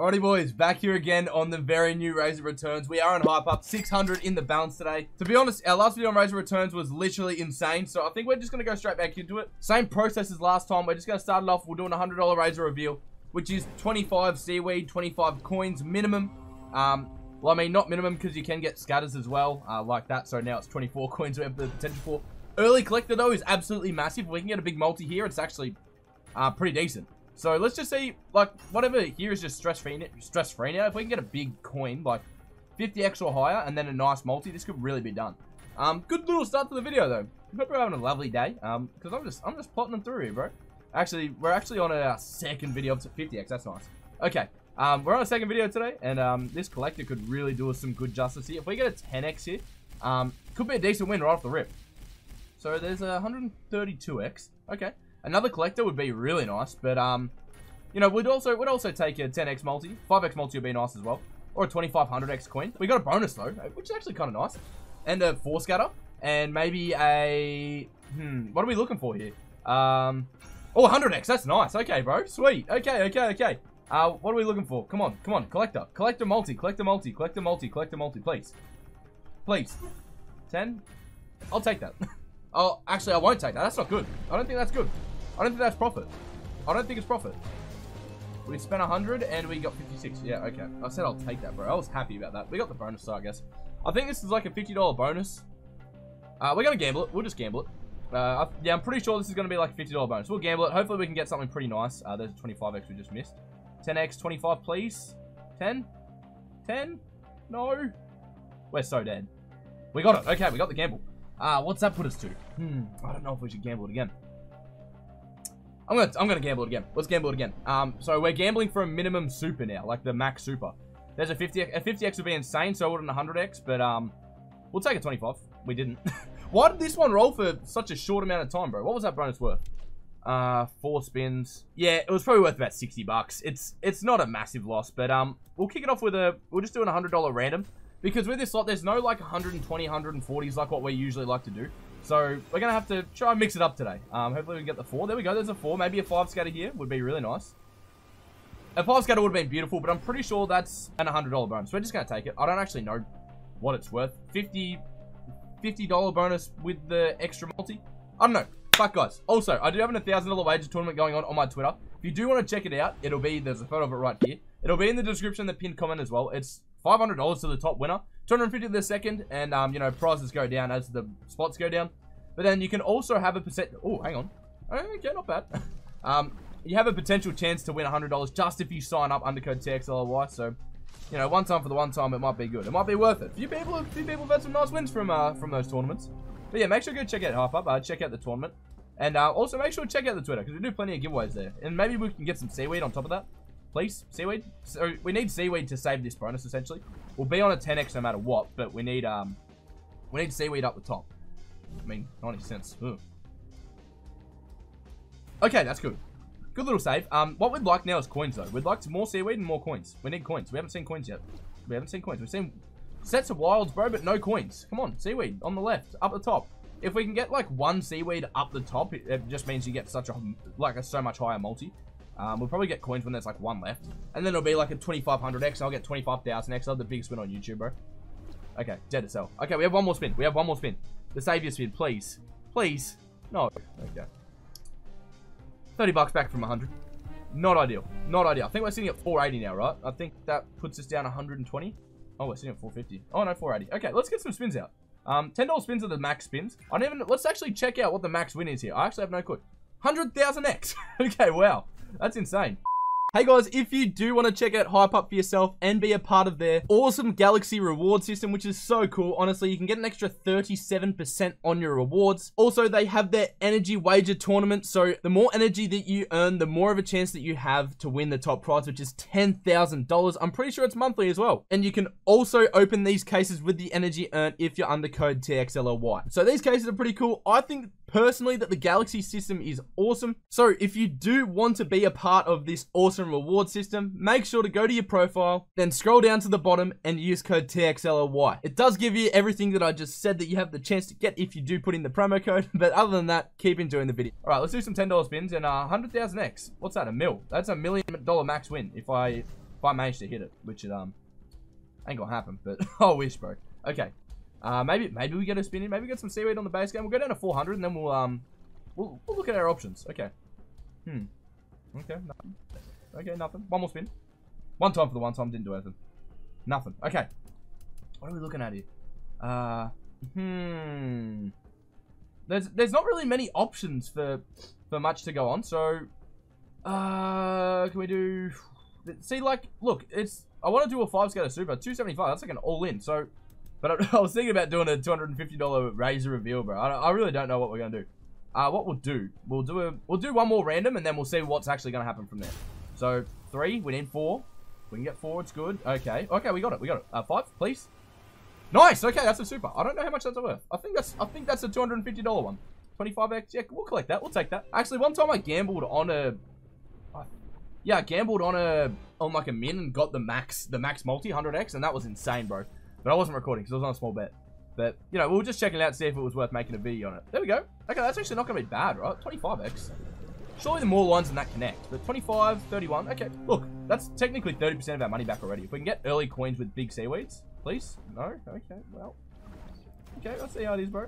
Alrighty boys, back here again on the very new Razor Returns. We are on hype up, 600 in the balance today. To be honest, our last video on Razor Returns was literally insane, so I think we're just going to go straight back into it. Same process as last time, we're just going to start it off, we're doing a $100 Razor reveal, which is 25 seaweed, 25 coins minimum. Um, well, I mean, not minimum because you can get scatters as well, uh, like that, so now it's 24 coins we have the potential for. Early collector, though, is absolutely massive. If we can get a big multi here, it's actually uh, pretty decent. So let's just see, like, whatever here is just stress-free stress free now. If we can get a big coin, like 50x or higher, and then a nice multi, this could really be done. Um, good little start to the video, though. Hope you're having a lovely day, um, because I'm just, I'm just plotting them through here, bro. Actually, we're actually on our second video up to 50x. That's nice. Okay, um, we're on a second video today, and um, this collector could really do us some good justice here. If we get a 10x here, um, could be a decent win right off the rip. So there's a 132x. Okay. Another collector would be really nice, but um, you know, we'd also would also take a 10x multi, 5x multi would be nice as well, or a 2500x coin. We got a bonus though, which is actually kind of nice, and a four scatter, and maybe a hmm, what are we looking for here? Um, oh, 100x, that's nice. Okay, bro, sweet. Okay, okay, okay. Uh, what are we looking for? Come on, come on, collector, collector multi, collector multi, collector multi, collector multi, please, please. 10. I'll take that. oh, actually, I won't take that. That's not good. I don't think that's good. I don't think that's profit. I don't think it's profit. We spent 100 and we got 56. Yeah, okay. I said I'll take that, bro. I was happy about that. We got the bonus, so I guess. I think this is like a $50 bonus. Uh, we're going to gamble it. We'll just gamble it. Uh, yeah, I'm pretty sure this is going to be like a $50 bonus. We'll gamble it. Hopefully we can get something pretty nice. Uh, there's 25x we just missed. 10x, 25, please. 10? 10? No. We're so dead. We got it. Okay, we got the gamble. Uh, what's that put us to? Hmm, I don't know if we should gamble it again. I'm gonna I'm gonna gamble it again. Let's gamble it again. Um, so we're gambling for a minimum super now, like the max super. There's a 50 a 50x would be insane, so I wouldn't 100x, but um, we'll take a 25. We didn't. Why did this one roll for such a short amount of time, bro? What was that bonus worth? Uh, four spins. Yeah, it was probably worth about 60 bucks. It's it's not a massive loss, but um, we'll kick it off with a. We'll just do an $100 random because with this slot, there's no like 120, 140s like what we usually like to do. So we're going to have to try and mix it up today. Um, hopefully we can get the four. There we go. There's a four. Maybe a five scatter here would be really nice. A five scatter would have been beautiful, but I'm pretty sure that's an $100 bonus. So we're just going to take it. I don't actually know what it's worth. 50 $50 bonus with the extra multi. I don't know. Fuck, guys, also, I do have a $1,000 wager tournament going on on my Twitter. If you do want to check it out, it'll be, there's a photo of it right here. It'll be in the description, the pinned comment as well. It's $500 to the top winner, 250 to the second, and, um, you know, prizes go down as the spots go down. But then you can also have a percent... Oh, hang on. Okay, not bad. um, you have a potential chance to win $100 just if you sign up under code TXLLY. So, you know, one time for the one time, it might be good. It might be worth it. A few people, a few people have had some nice wins from uh, from those tournaments. But yeah, make sure to go check out Hype Up. Uh, check out the tournament. And uh, also make sure to check out the Twitter because we do plenty of giveaways there. And maybe we can get some seaweed on top of that. Please, seaweed. So we need seaweed to save this bonus essentially. We'll be on a 10x no matter what, but we need um we need seaweed up the top. I mean, 90 cents. Ugh. Okay, that's good. Good little save. Um, what we'd like now is coins, though. We'd like more seaweed and more coins. We need coins. We haven't seen coins yet. We haven't seen coins. We've seen sets of wilds, bro, but no coins. Come on, seaweed on the left, up the top. If we can get, like, one seaweed up the top, it, it just means you get such a, like, a so much higher multi. Um, we'll probably get coins when there's, like, one left. And then it'll be, like, a 2500x. I'll get 25,000x. I'll have the biggest win on YouTube, bro. Okay, dead itself. Okay, we have one more spin. We have one more spin. The savior spin, please. Please. No. Okay. 30 bucks back from 100. Not ideal. Not ideal. I think we're sitting at 480 now, right? I think that puts us down 120. Oh, we're sitting at 450. Oh, no, 480. Okay, let's get some spins out. Um, $10 spins are the max spins. I don't even... Let's actually check out what the max win is here. I actually have no clue. 100,000x. okay, wow. That's insane. Hey guys, if you do want to check out Hype Up for yourself and be a part of their awesome Galaxy reward system, which is so cool, honestly, you can get an extra 37% on your rewards. Also, they have their energy wager tournament, so the more energy that you earn, the more of a chance that you have to win the top prize, which is $10,000. I'm pretty sure it's monthly as well. And you can also open these cases with the energy earned if you're under code TXLLY. So these cases are pretty cool. I think personally that the Galaxy system is awesome. So if you do want to be a part of this awesome reward system, make sure to go to your profile, then scroll down to the bottom and use code TXLLY. It does give you everything that I just said that you have the chance to get if you do put in the promo code, but other than that, keep enjoying the video. All right, let's do some $10 spins and uh, 100,000X. What's that, a mil? That's a million dollar max win if I If I manage to hit it, which it, um, ain't gonna happen, but I wish, bro. Okay. Uh, maybe maybe we get a spin in. Maybe we get some seaweed on the base game. We'll go down to 400 and then we'll, um, we'll, we'll look at our options. Okay. Hmm. Okay, nothing. Okay, nothing. One more spin. One time for the one time, didn't do anything. Nothing. Okay. What are we looking at here? Uh, hmm. There's there's not really many options for for much to go on. So, uh, can we do? See, like, look, it's I want to do a five scatter super, two seventy five. That's like an all in. So, but I, I, was thinking about doing a two hundred and fifty dollar razor reveal, bro. I, I really don't know what we're gonna do. Uh, what we'll do, we'll do a we'll do one more random, and then we'll see what's actually gonna happen from there. So three, we need four. We can get four, it's good. Okay, okay, we got it, we got it. Uh, five, please. Nice. Okay, that's a super. I don't know how much that's worth. I think that's I think that's a two hundred and fifty dollar one. Twenty five x. Yeah, we'll collect that. We'll take that. Actually, one time I gambled on a. Yeah, I gambled on a on like a min and got the max the max multi 100x, and that was insane, bro. But I wasn't recording because it was on a small bet. But you know, we were just checking it out to see if it was worth making a video on it. There we go. Okay, that's actually not gonna be bad, right? 25x. Surely the more lines than that connect. But 25, 31. Okay, look, that's technically 30% of our money back already. If we can get early coins with big seaweeds, please. No? Okay, well. Okay, let's see how it is, bro.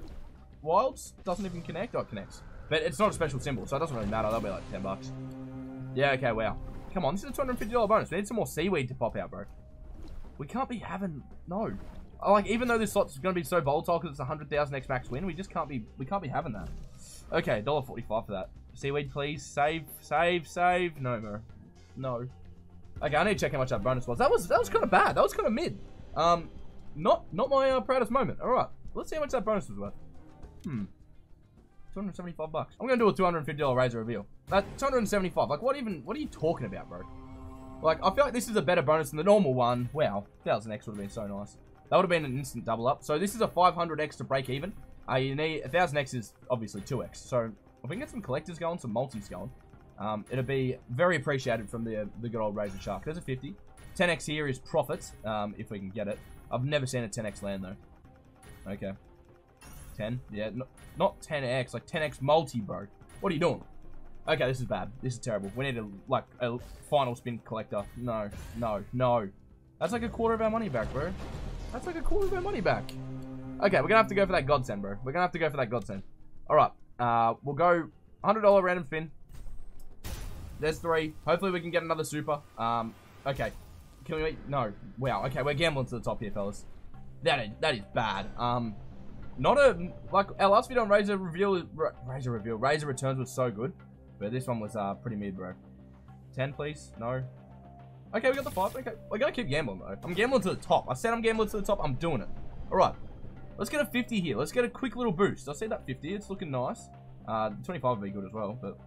Wilds doesn't even connect. Oh, it connects. But it's not a special symbol, so it doesn't really matter. That'll be like 10 bucks. Yeah, okay, wow. Come on, this is a $250 bonus. We need some more seaweed to pop out, bro. We can't be having... No. Like, even though this slot's going to be so volatile because it's a 100,000 X max win, we just can't be... We can't be having that. Okay, $1.45 for that. Seaweed, please. Save, save, save. No, bro. No. Okay, I need to check how much that bonus was. That was that was kind of bad. That was kind of mid. Um, not not my uh, proudest moment. All right, let's see how much that bonus was worth. Hmm. 275 bucks. I'm gonna do a $250 razor reveal. That 275. Like, what even? What are you talking about, bro? Like, I feel like this is a better bonus than the normal one. Wow, 1000x would have been so nice. That would have been an instant double up. So this is a 500x to break even. Uh, you need 1000x is obviously 2x. So if we can get some collectors going, some multis going, um, it'll be very appreciated from the the good old Razor Shark. There's a 50. 10x here is profit, um, if we can get it. I've never seen a 10x land, though. Okay. 10? Yeah, no, not 10x, like 10x multi, bro. What are you doing? Okay, this is bad. This is terrible. We need a, like, a final spin collector. No, no, no. That's like a quarter of our money back, bro. That's like a quarter of our money back. Okay, we're gonna have to go for that godsend, bro. We're gonna have to go for that godsend. Alright, uh, we'll go $100 random spin. There's three. Hopefully we can get another super. Um, okay. Can we... No. Wow. Okay, we're gambling to the top here, fellas. That is, that is bad. Um, not a... Like, our last video on Razor Reveal... Razor Reveal. Razor Returns was so good. But this one was uh, pretty mid, bro. 10, please. No. Okay, we got the 5. Okay, we're gonna keep gambling, though. I'm gambling to the top. I said I'm gambling to the top. I'm doing it. Alright. Let's get a 50 here. Let's get a quick little boost. I see that 50. It's looking nice. Uh, 25 would be good as well, but...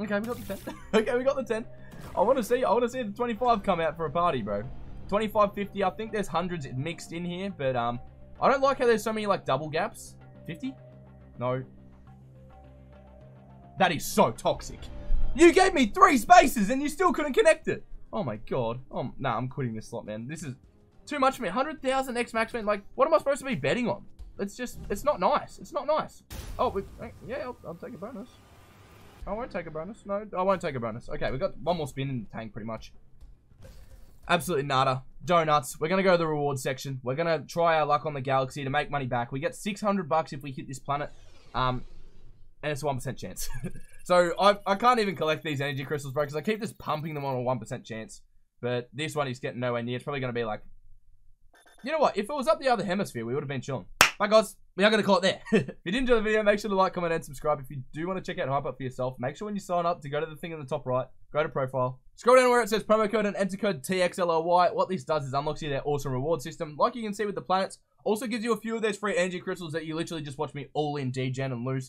Okay, we got the 10. okay, we got the 10. I want to see, I want to see the 25 come out for a party, bro. 25, 50. I think there's hundreds mixed in here, but um, I don't like how there's so many like double gaps. 50? No. That is so toxic. You gave me three spaces and you still couldn't connect it. Oh my god. Oh, nah, I'm quitting this slot, man. This is too much for me. 100,000 X max, man. Like, what am I supposed to be betting on? It's just, it's not nice. It's not nice. Oh, we, yeah, I'll, I'll take a bonus. I won't take a bonus. No, I won't take a bonus. Okay, we got one more spin in the tank, pretty much. Absolutely nada. Donuts. We're going to go to the reward section. We're going to try our luck on the galaxy to make money back. We get 600 bucks if we hit this planet. Um, and it's a 1% chance. so I, I can't even collect these energy crystals, bro, because I keep just pumping them on a 1% chance. But this one is getting nowhere near. It's probably going to be like... You know what? If it was up the other hemisphere, we would have been chilling. Bye, guys. We are going to call it there. if you did enjoy the video, make sure to like, comment, and subscribe. If you do want to check out Hype Up for yourself, make sure when you sign up to go to the thing in the top right, go to profile, scroll down where it says promo code and enter code TXLLY. What this does is unlocks you their awesome reward system. Like you can see with the planets, also gives you a few of those free energy crystals that you literally just watch me all in DGen and lose.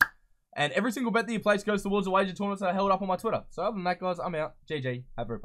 And every single bet that you place goes towards the wager tournaments that I held up on my Twitter. So other than that, guys, I'm out. GG. Have a